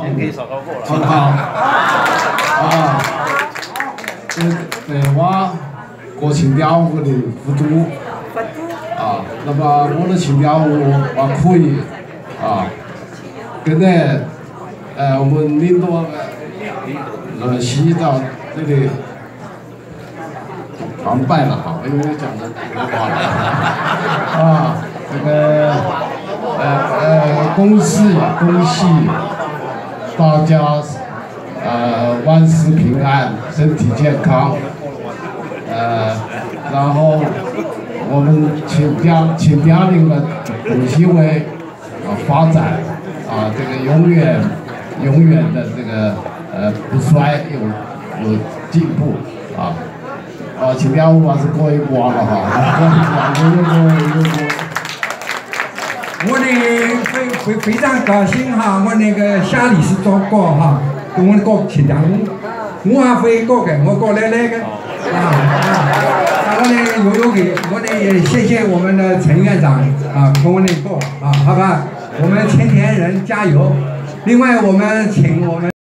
先给扫高过了。好啊，这对我过情调舞的副督啊，那么我的情调舞我可以啊，跟着呃我们领导呃洗澡这里完败了哈，因为讲的太话了啊，这个呃呃恭喜恭喜。大家呃万事平安，身体健康，呃，然后我们请家请家里的主席为啊发展啊这个永远永远的这个呃不衰有有进步啊。啊请家我是过一关了哈，非非非常高兴哈，我那个夏律师做歌哈，跟我的歌情调舞，我还会歌的，我过来来个啊啊，我呢又有给，我呢也谢谢我们的陈院长啊，跟我的歌啊，好吧，我们青年人加油，另外我们请我们。